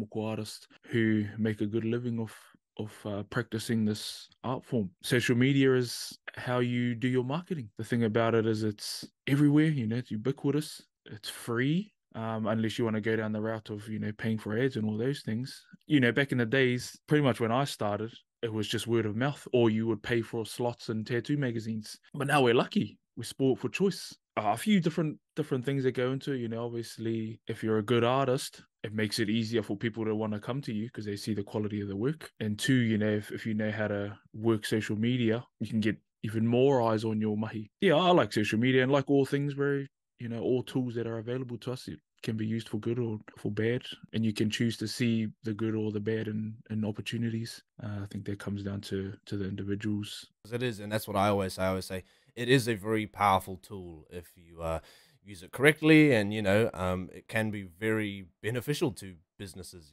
moko artists who make a good living off of uh, practicing this art form. Social media is how you do your marketing. The thing about it is it's everywhere, you know, it's ubiquitous, it's free. Um, unless you want to go down the route of you know paying for ads and all those things you know back in the days pretty much when i started it was just word of mouth or you would pay for slots in tattoo magazines but now we're lucky we're sport for choice a few different different things that go into you know obviously if you're a good artist it makes it easier for people to want to come to you because they see the quality of the work. And two you know if, if you know how to work social media you can get even more eyes on your mahi. Yeah i like social media and like all things very you know all tools that are available to us it can be used for good or for bad. And you can choose to see the good or the bad and and opportunities. Uh, i think that comes down to to the individuals. It is and that's what i always say i always say it is a very powerful tool if you uh, use it correctly, and you know, um, it can be very beneficial to businesses.